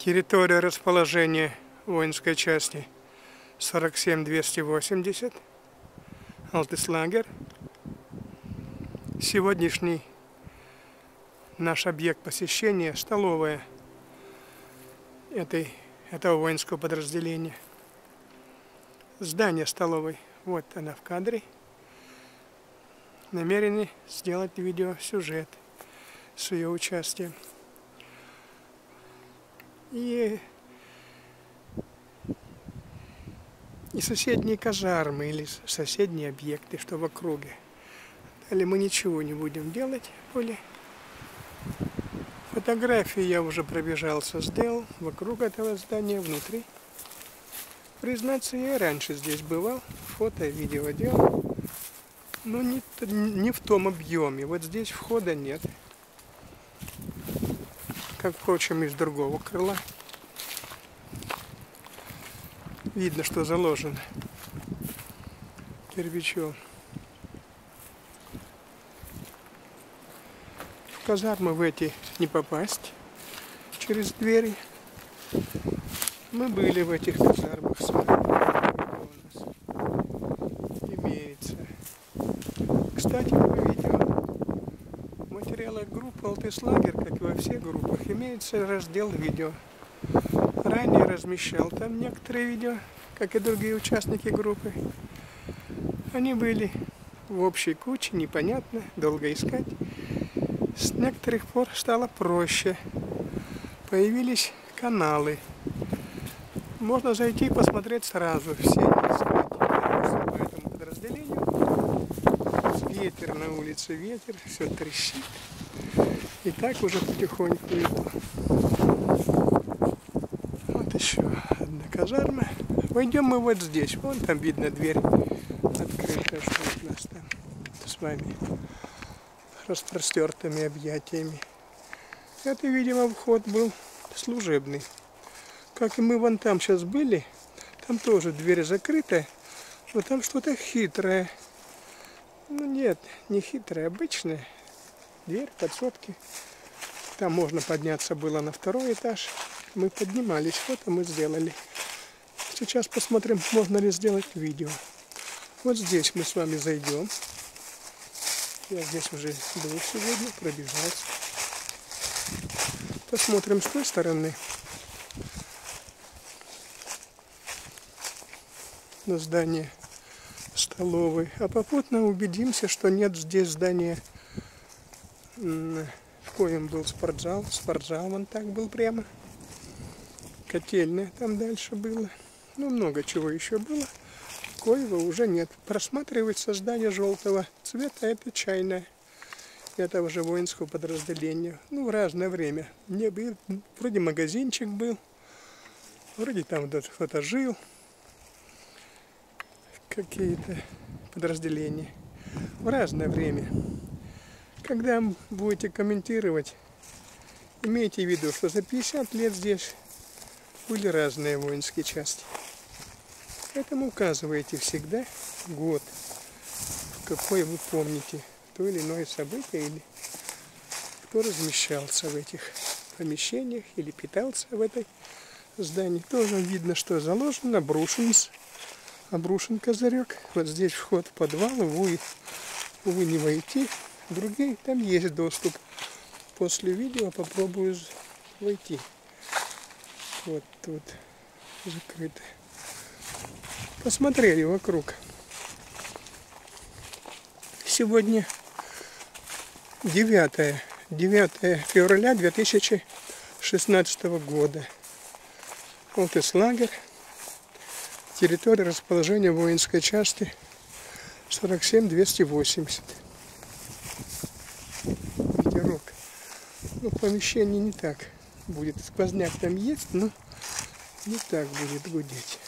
Территория расположения воинской части 47280. Алтыслагер. Сегодняшний наш объект посещения – столовая этой, этого воинского подразделения. Здание столовой. Вот она в кадре. Намерены сделать видеосюжет с ее участием. И, и соседние казармы или соседние объекты, что в округе. Далее мы ничего не будем делать более. Фотографии я уже пробежался, сделал вокруг этого здания, внутри. Признаться, я раньше здесь бывал, фото и видео делал, но не, не в том объеме. Вот здесь входа нет как, впрочем, из другого крыла. Видно, что заложено кирпичом. В казармы в эти не попасть через двери. Мы были в этих казармах с вами. Имеется. Кстати, по видео Алтыслагер, как и во всех группах, имеется раздел видео. Ранее размещал там некоторые видео, как и другие участники группы. Они были в общей куче, непонятно, долго искать. С некоторых пор стало проще. Появились каналы. Можно зайти и посмотреть сразу все по этому подразделению. Ветер на улице, ветер, все трещит. И так уже потихоньку иду. Вот еще одна казарма. Войдем мы вот здесь. Вон там видно дверь открытая, что у нас там с вами распростертыми объятиями. Это, видимо, вход был служебный. Как и мы вон там сейчас были, там тоже дверь закрытая, но там что-то хитрое. Ну нет, не хитрое, обычное дверь, подсобки. Там можно подняться было на второй этаж. Мы поднимались, вот и мы сделали. Сейчас посмотрим, можно ли сделать видео. Вот здесь мы с вами зайдем. Я здесь уже был сегодня, пробежался. Посмотрим с той стороны. На здание столовой. А попутно убедимся, что нет здесь здания в коем был спортзал. Спортзал он так был прямо. Котельная там дальше было. Ну, много чего еще было. Коего уже нет. Просматривается здание желтого цвета. Это чайное этого же воинского подразделения. Ну, в разное время. Мне был, вроде магазинчик был. Вроде там кто-то жил. Какие-то подразделения. В разное время. Когда будете комментировать, имейте в виду, что за 50 лет здесь были разные воинские части. Поэтому указывайте всегда год, в какой вы помните то или иное событие, или кто размещался в этих помещениях, или питался в этой здании. Тоже видно, что заложено, обрушен, обрушен козырек. Вот здесь вход в подвал, увы, увы не войти. Другие там есть доступ. После видео попробую войти. Вот тут закрыто. Посмотрели вокруг. Сегодня 9, 9 февраля 2016 года. Вот и лагерь. Территория расположения воинской части 47-280. Помещение не так будет. Сквозняк там есть, но не так будет гудеть.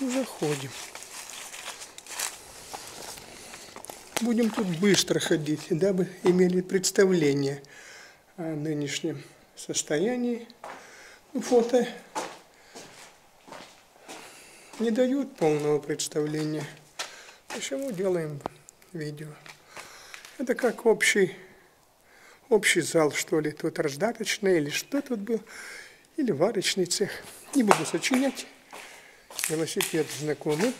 Заходим. Будем тут быстро ходить, дабы имели представление о нынешнем состоянии. Ну, фото не дают полного представления. Почему делаем видео? Это как общий общий зал, что ли, тут раздаточный, или что тут был, или варочный цех. Не буду сочинять. Велосипед знакомый.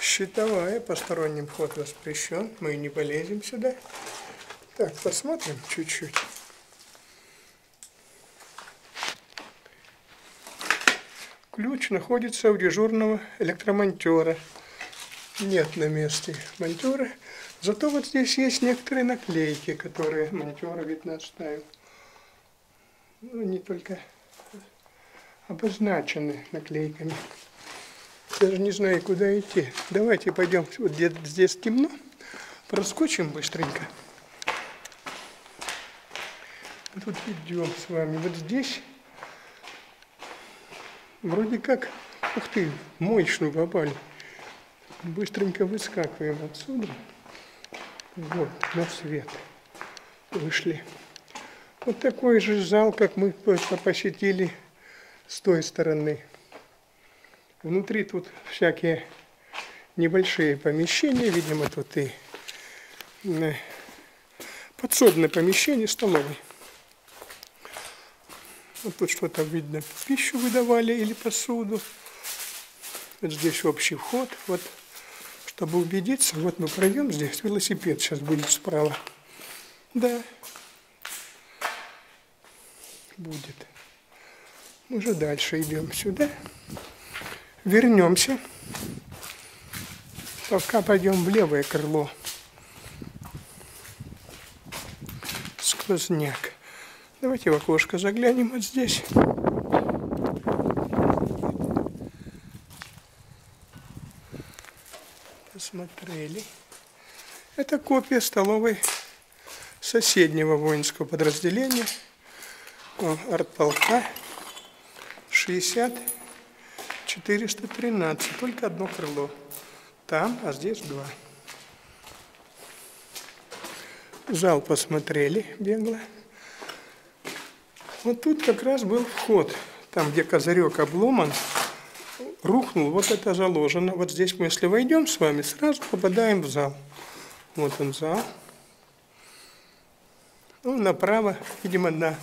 Щитовая, посторонним вход воспрещен. Мы не полезем сюда. Так, посмотрим чуть-чуть. Ключ находится у дежурного электромонтера. Нет на месте монтера. Зато вот здесь есть некоторые наклейки, которые монтер, видно, оставил. Ну, они только обозначены наклейками. Даже не знаю, куда идти. Давайте пойдем. Вот здесь темно. Проскочим быстренько. Тут идем с вами. Вот здесь Вроде как, ух ты, моечную попали. Быстренько выскакиваем отсюда. Вот, на свет вышли. Вот такой же зал, как мы посетили с той стороны. Внутри тут всякие небольшие помещения, видимо, тут и э, подсобное помещение столовой. Вот тут что-то видно, пищу выдавали или посуду. Вот здесь общий вход. Вот, чтобы убедиться, вот мы пройдем здесь, велосипед сейчас будет справа. Да, будет. Мы уже дальше идем сюда. Вернемся. Пока пойдем в левое крыло. Сквозняк. Давайте в окошко заглянем вот здесь. Посмотрели. Это копия столовой соседнего воинского подразделения артполка 60 413. Только одно крыло. Там, а здесь два. Зал посмотрели бегло. Вот тут как раз был вход, там, где козырек обломан, рухнул, вот это заложено. Вот здесь мы, если войдем с вами, сразу попадаем в зал. Вот он зал. Ну, направо, видимо, на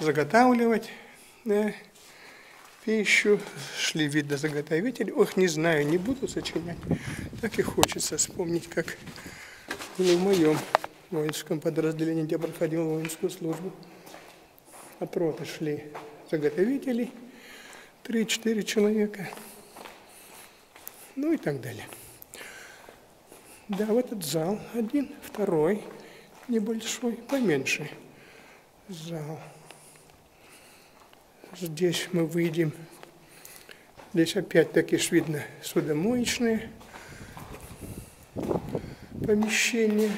заготавливать да, пищу. Шли, видно, заготовители. Ох, не знаю, не буду сочинять. Так и хочется вспомнить, как было в моем воинском подразделении, где проходил воинскую службу от роты шли заготовители, 3-4 человека, ну и так далее. Да, в этот зал один, второй, небольшой, поменьше зал. Здесь мы выйдем, здесь опять-таки видно судомоечные помещения.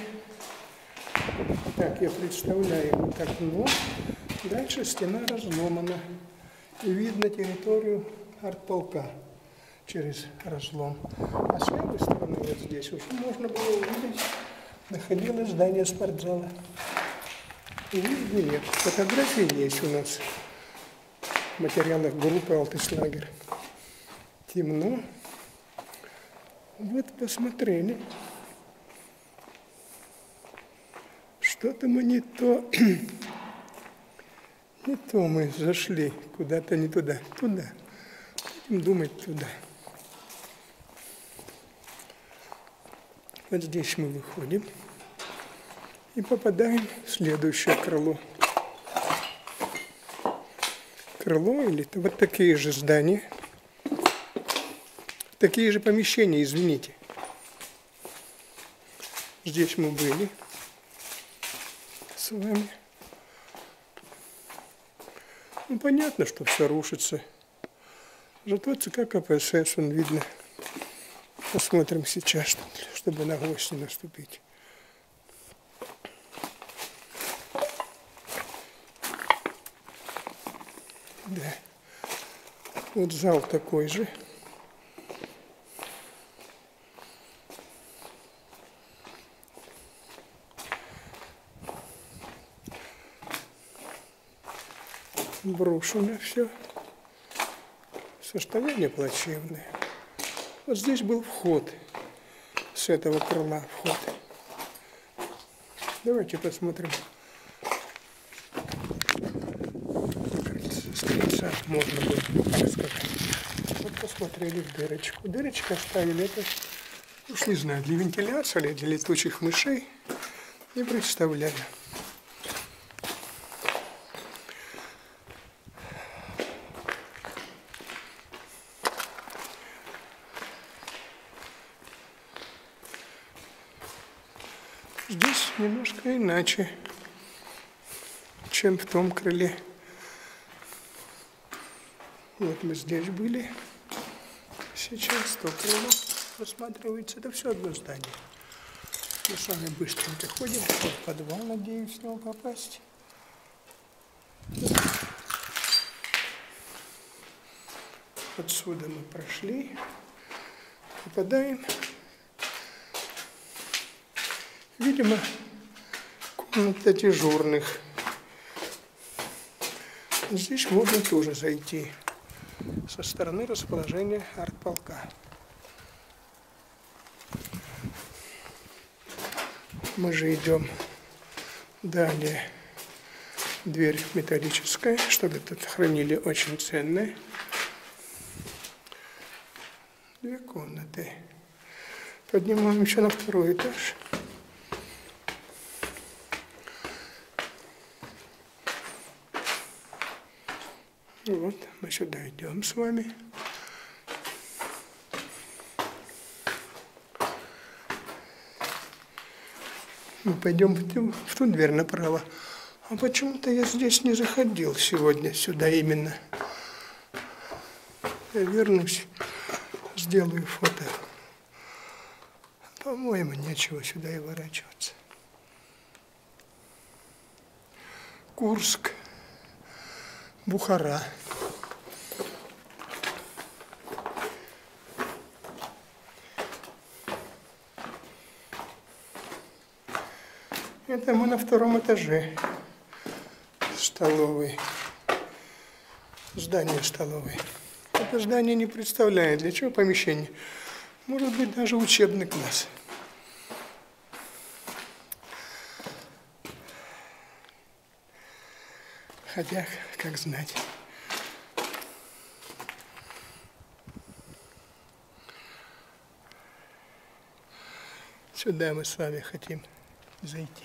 Так, я представляю вот окно. Дальше стена разломана. И видно территорию артполка через разлом. А с левой стороны, вот здесь, уже можно было увидеть, находилось здание спортзала. И нет, фотографии есть у нас в материалах группы «Алтыслагер». Темно. Вот посмотрели. Что-то мы не то И то мы зашли куда-то не туда, туда. Будем думать туда. Вот здесь мы выходим и попадаем в следующее крыло. Крыло или вот такие же здания, такие же помещения, извините. Здесь мы были с вами. Ну, понятно, что все рушится. Зато ЦК КПСС, он видно. Посмотрим сейчас, чтобы на гвоздь не наступить. Да. Вот зал такой же. Брошено все. Состояние плачевное. Вот здесь был вход с этого крыла вход. Давайте посмотрим. С крыльца можно было. Вот посмотрели в дырочку. Дырочку оставили это, уж не знаю, для вентиляции или для летучих мышей. Не представляю. Здесь немножко иначе, чем в том крыле. Вот мы здесь были. Сейчас то крыло рассматривается. Это все одно здание. Мы с вами быстренько ходим. Вот подвал, надеюсь, в него попасть. Отсюда мы прошли. Попадаем Видимо, комната дежурных. Здесь можно тоже зайти со стороны расположения артполка. Мы же идем далее. Дверь металлическая, чтобы тут хранили очень ценное. Две комнаты. Поднимаемся на второй этаж. Вот, мы сюда идем с вами. Мы пойдем в ту, в ту дверь направо. А почему-то я здесь не заходил сегодня, сюда именно. Я вернусь, сделаю фото. По-моему, нечего сюда и ворачиваться. Курск. Бухара. Это мы на втором этаже столовой. Здание столовой. Это здание не представляет, для чего помещение. Может быть, даже учебный класс. Хотя, как знать. Сюда мы с вами хотим зайти.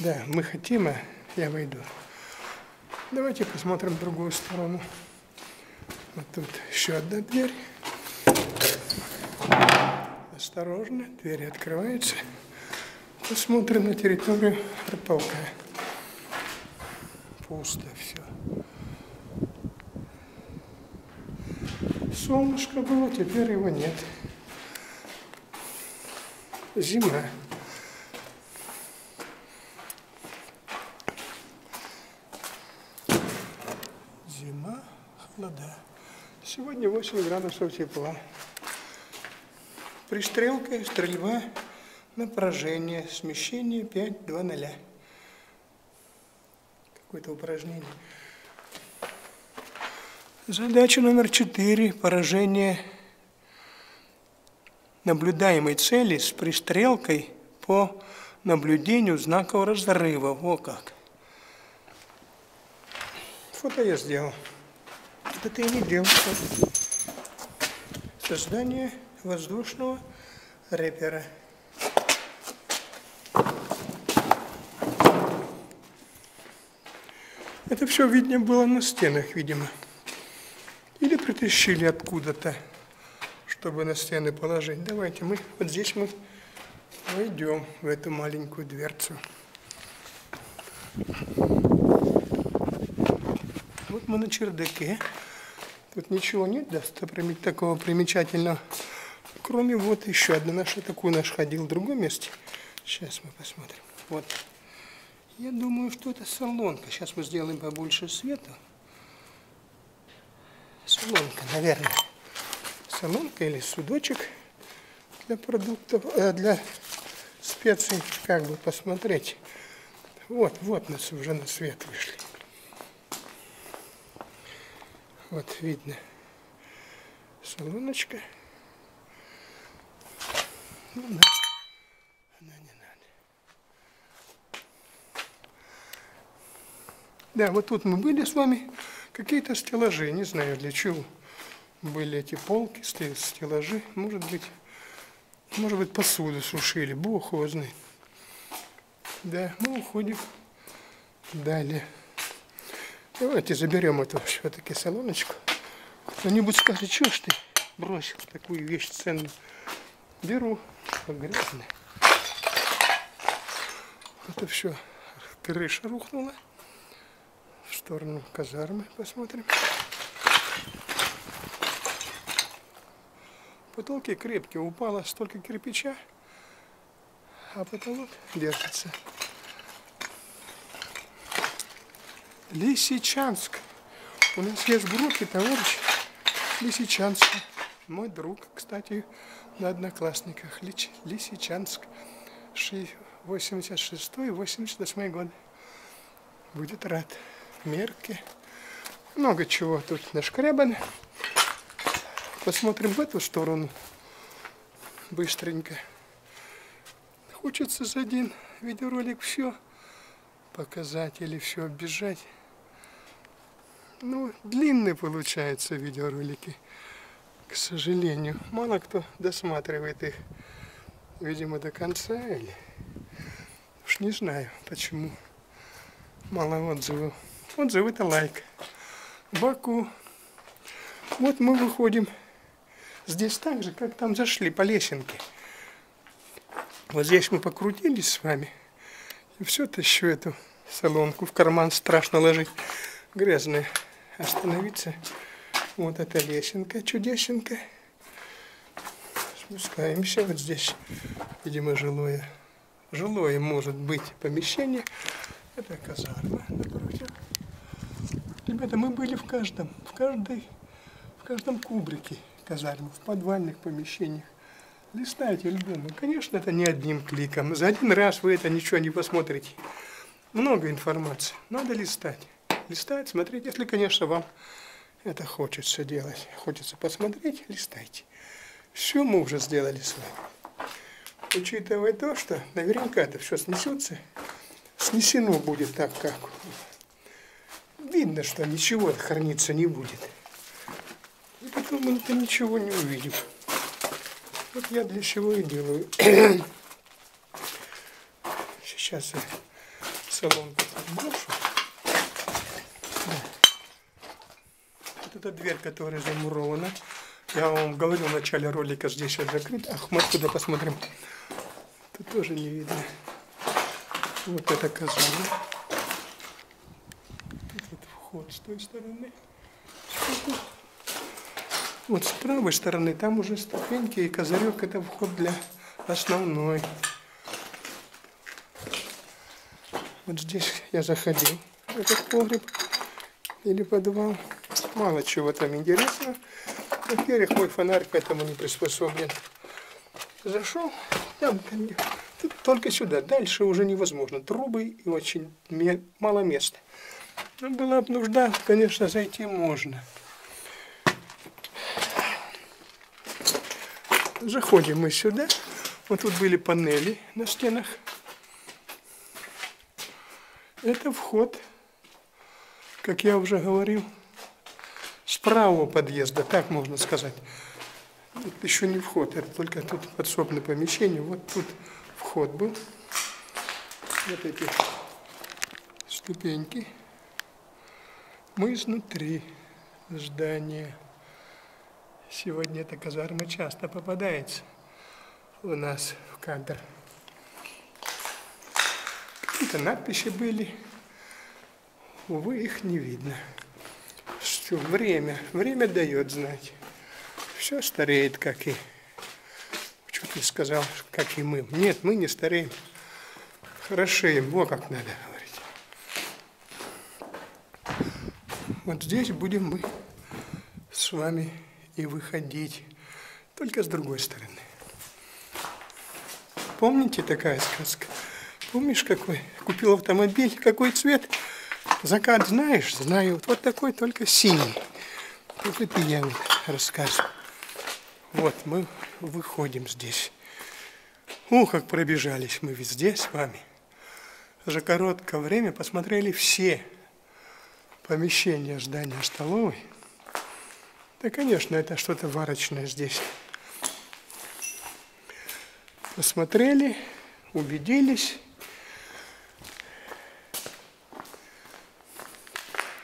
Да, мы хотим, а я войду. Давайте посмотрим другую сторону. Вот тут еще одна дверь. Осторожно, дверь открывается. Посмотрим на территорию артполка пусто все. Солнышко было, теперь его нет. Зима. Зима, холода. Сегодня 8 градусов тепла. Пристрелка, стрельба на поражение, смещение 5-2-0 какое-то упражнение. Задача номер четыре. Поражение наблюдаемой цели с пристрелкой по наблюдению знаков разрыва. Во как. Фото я сделал. Это ты не делал. Создание воздушного репера. Это все видно было на стенах, видимо. Или притащили откуда-то, чтобы на стены положить. Давайте мы, вот здесь мы войдем в эту маленькую дверцу. Вот мы на чердаке. Тут ничего нет достопримет такого примечательного. Кроме вот еще одна наша, такую наш ходил в другом месте. Сейчас мы посмотрим. Вот. Я думаю, что это солонка. Сейчас мы сделаем побольше света. Солонка, наверное. Солонка или судочек для продуктов, э, для специй, как бы посмотреть. Вот, вот нас уже на свет вышли. Вот видно солоночка. Ну, да. Она не надо. Да, вот тут мы были с вами. Какие-то стеллажи, не знаю для чего. Были эти полки, стеллажи. Может быть, может быть посуду сушили, бог его знает. Да, мы уходим далее. Давайте заберем эту все-таки салоночку. Кто-нибудь скажет, что ж ты бросил такую вещь ценную. Беру, грязная. Это все, крыша рухнула. В сторону казармы посмотрим. Потолки крепкие, упало столько кирпича, а потолок держится. Лисичанск. У нас есть в группе товарищ Лисичанск. Мой друг, кстати, на одноклассниках. Лисичанск. 86-88 год. Будет рад. Мерки. Много чего тут нашкребано. Посмотрим в эту сторону. Быстренько. Хочется за один видеоролик все показать или все оббежать. Ну, длинные получаются видеоролики, к сожалению. Мало кто досматривает их, видимо, до конца или... Уж не знаю, почему мало отзывов. Отзывы это лайк. Баку. Вот мы выходим здесь так же, как там зашли по лесенке. Вот здесь мы покрутились с вами. И все тащу эту салонку в карман страшно ложить. Грязная остановиться. Вот эта лесенка, чудесенка. Спускаемся вот здесь, видимо, жилое. Жилое может быть помещение. Это казарма. Ребята, мы были в каждом, в каждой, в каждом кубрике казармы, в подвальных помещениях. Листайте альбомы. Конечно, это не одним кликом. За один раз вы это ничего не посмотрите. Много информации. Надо листать листать, смотреть, если, конечно, вам это хочется делать. Хочется посмотреть, листайте. Все мы уже сделали с вами. Учитывая то, что наверняка это все снесется, снесено будет так, как видно, что ничего храниться не будет. И потом мы -то ничего не увидим. Вот я для чего и делаю. Сейчас я салон брошу. это дверь, которая замурована. Я вам говорил в начале ролика, здесь сейчас закрыт. Ах, мы отсюда посмотрим. Тут тоже не видно. Вот это казарма. Вход с той стороны. Вот с правой стороны там уже ступеньки и козырек это вход для основной. Вот здесь я заходил в этот погреб или подвал мало чего там интересного. Во-первых, мой фонарь к этому не приспособлен. Зашел, там только сюда, дальше уже невозможно. Трубы и очень мало места. Ну, была бы нужда, конечно, зайти можно. Заходим мы сюда. Вот тут были панели на стенах. Это вход, как я уже говорил, с правого подъезда, так можно сказать. Это еще не вход, это только тут подсобное помещение. Вот тут вход был. Вот эти ступеньки. Мы изнутри здания. Сегодня эта казарма часто попадается у нас в кадр. Какие-то надписи были. Увы, их не видно все, время. Время дает знать. Все стареет, как и... Что ты сказал, как и мы. Нет, мы не стареем. Хорошеем. Вот как надо Вот здесь будем мы с вами и выходить. Только с другой стороны. Помните такая сказка? Помнишь, какой? Купил автомобиль, какой цвет? Закат знаешь? Знаю. Вот такой, только синий. Вот это я вот рассказываю. Вот, мы выходим здесь. Ух, как пробежались мы везде с вами. За короткое время посмотрели все помещение здания столовой. Да, конечно, это что-то варочное здесь. Посмотрели, убедились.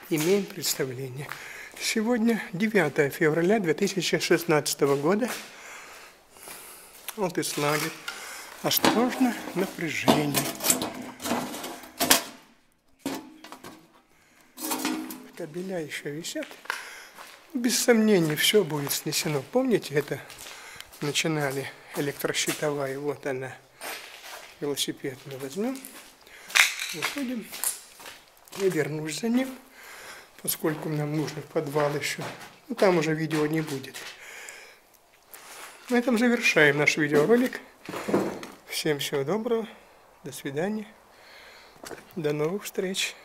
Имеем представление. Сегодня 9 февраля 2016 года. Вот и лагерь. Осторожно, напряжение. Кабеля еще висят. Без сомнений, все будет снесено. Помните, это начинали электрощитовая. Вот она. Велосипед мы возьмем. Выходим. Я вернусь за ним, поскольку нам нужно в подвал еще. Ну, там уже видео не будет. На этом завершаем наш видеоролик. Всем всего доброго. До свидания. До новых встреч.